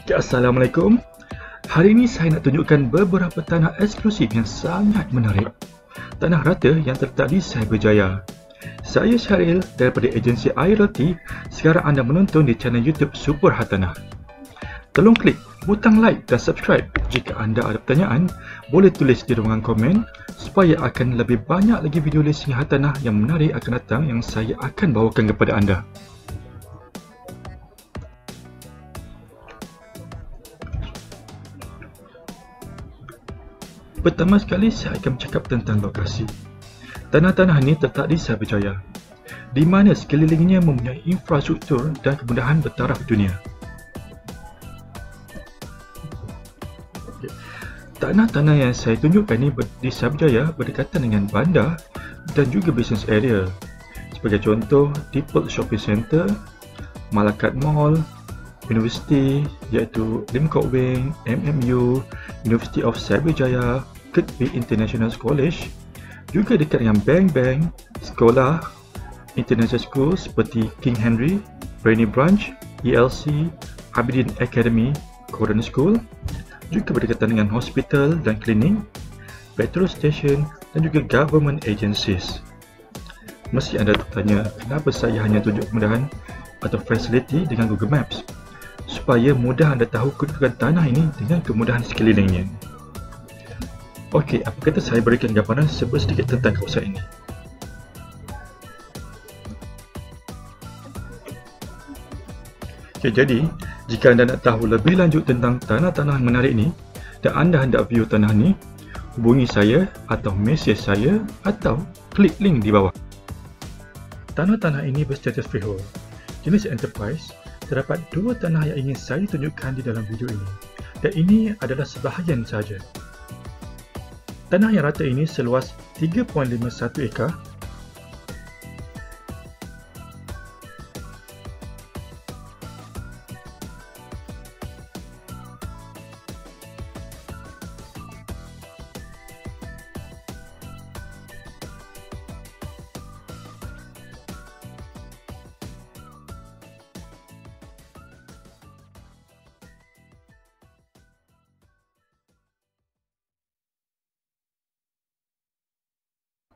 Okay, Assalamualaikum. Hari ini saya nak tunjukkan beberapa tanah eksklusif yang sangat menarik. Tanah rata yang terletak di Cyberjaya. Saya Syaril daripada agensi IRLT. Sekarang anda menonton di channel YouTube Super Hartanah. Tolong klik butang like dan subscribe. Jika anda ada pertanyaan, boleh tulis di ruangan komen supaya akan lebih banyak lagi video listing hartanah yang menarik akan datang yang saya akan bawakan kepada anda. Pertama sekali saya akan bercakap tentang lokasi. Tanah-tanah ini terletak di Cyberjaya, di mana sekelilingnya mempunyai infrastruktur dan kemudahan bertaraf dunia. Tanah-tanah yang saya tunjukkan ini di Cyberjaya berdekatan dengan bandar dan juga business area. Sebagai contoh, Depot Shopping Centre, Malakat Mall, universiti iaitu Lim Kok Wing, MMU, University of Cyberjaya, Kirkby International College juga dekat dengan bank-bank, sekolah, international school seperti King Henry, Brainy Branch, ELC, Aberdeen Academy, Corden School juga berdekatan dengan hospital dan klinik, petrol station dan juga government agencies. Mesti anda tertanya kenapa saya hanya tunjuk kemudahan atau facility dengan Google Maps supaya mudah anda tahu kedudukan tanah ini dengan kemudahan sekelilingnya. Okey, apa kata saya berikan gambaran sebut sedikit tentang kawasan ini. Okey, jadi jika anda nak tahu lebih lanjut tentang tanah-tanah yang menarik ini dan anda hendak view tanah ini, hubungi saya atau mesej saya atau klik link di bawah. Tanah-tanah ini berstatus freehold. Jenis enterprise terdapat dua tanah yang ingin saya tunjukkan di dalam video ini dan ini adalah sebahagian saja. Tanah yang rata ini seluas 3.51 ekar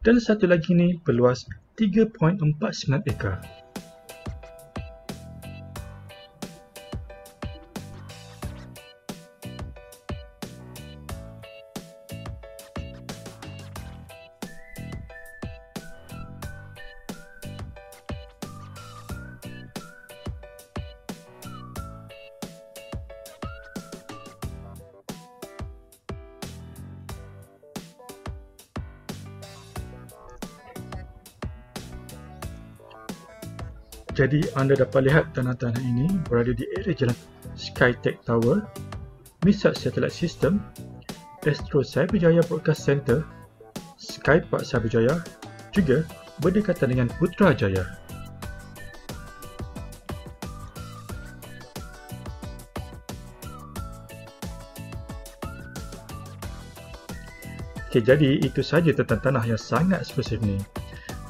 dan satu lagi ni berluas 3.49 ekar. Jadi anda dapat lihat tanah-tanah ini berada di area jalan Skytech Tower, Misat Satellite System, Astro Cyberjaya Broadcast Center, Skypark Cyberjaya juga berdekatan dengan Putrajaya. Okay, jadi itu saja tentang tanah yang sangat eksklusif ni.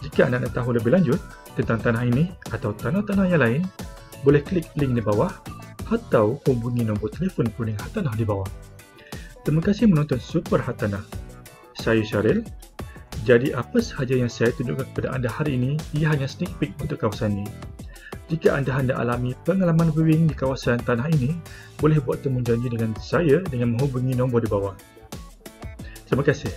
Jika anda nak tahu lebih lanjut, tentang tanah ini atau tanah-tanah yang lain, boleh klik link di bawah atau hubungi nombor telefon kuning Hartanah di bawah. Terima kasih menonton Super Hartanah. Saya Syaril. Jadi apa sahaja yang saya tunjukkan kepada anda hari ini, ia hanya sneak peek untuk kawasan ini. Jika anda hendak alami pengalaman viewing di kawasan tanah ini, boleh buat temu janji dengan saya dengan menghubungi nombor di bawah. Terima kasih.